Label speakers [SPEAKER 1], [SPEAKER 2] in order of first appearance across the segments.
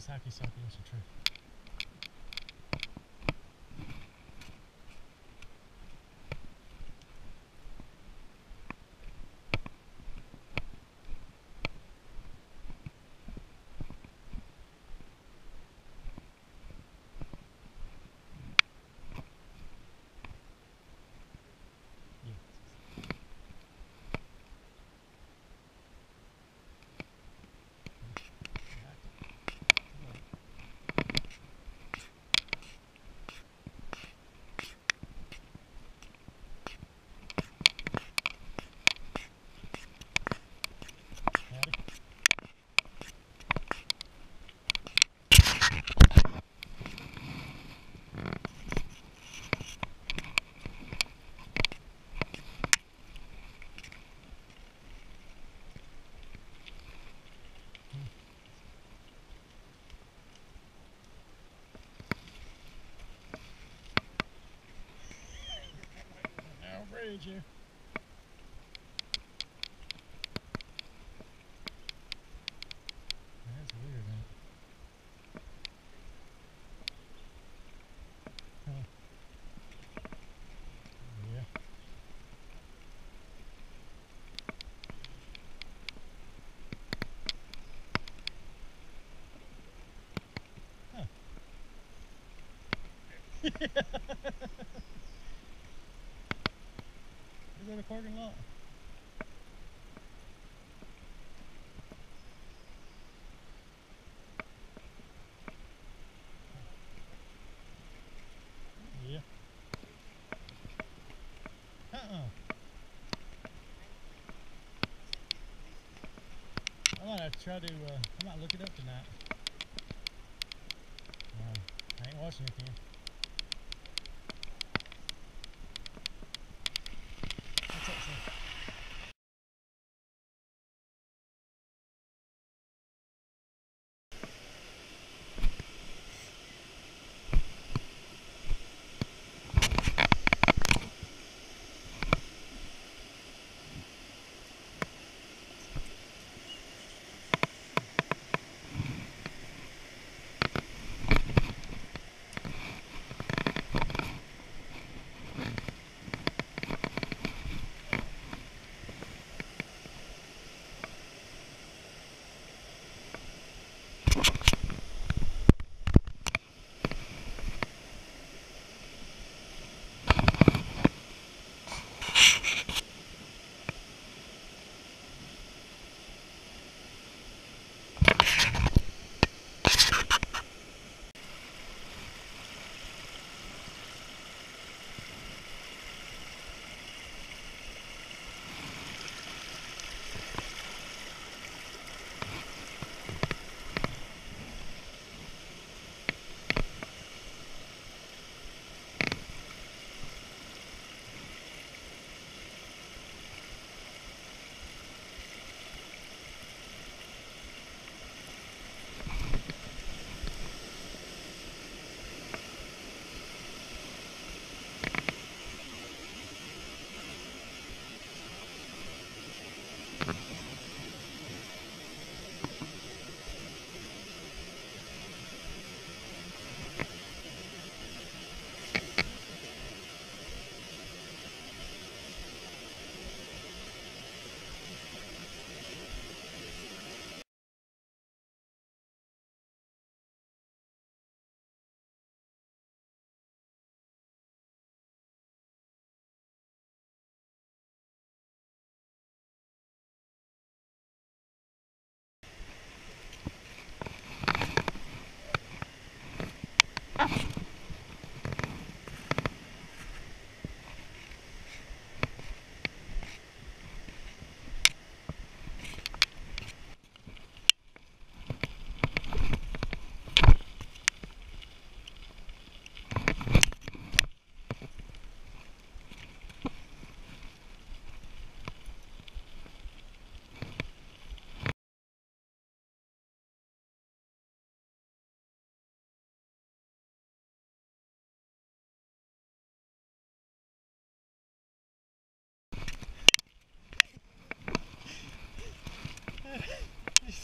[SPEAKER 1] Kawasaki Southwestern True. Howdy. Bridge here. That's weird, it? Huh. Yeah. Huh. Is parking lot? Yeah. Uh-uh. I might to try to, uh, I might look it up tonight. Um, I ain't watching it then.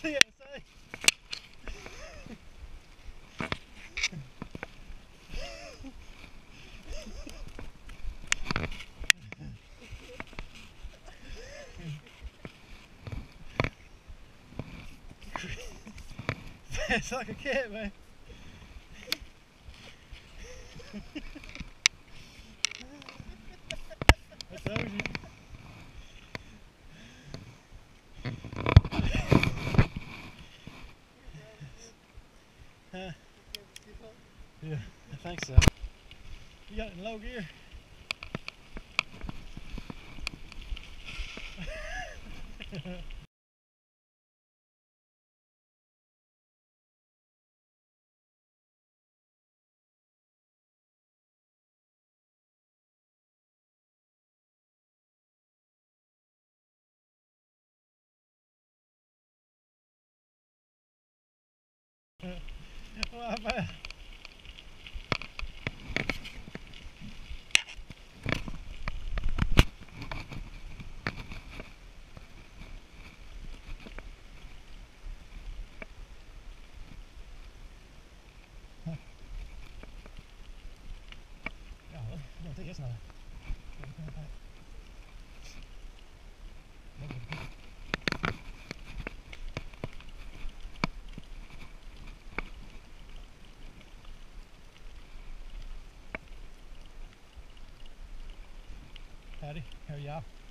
[SPEAKER 1] CSA. it's like a kid, man. In low gear? well, I bet. Ja, I don't think it's not. Howdy, how are y'all?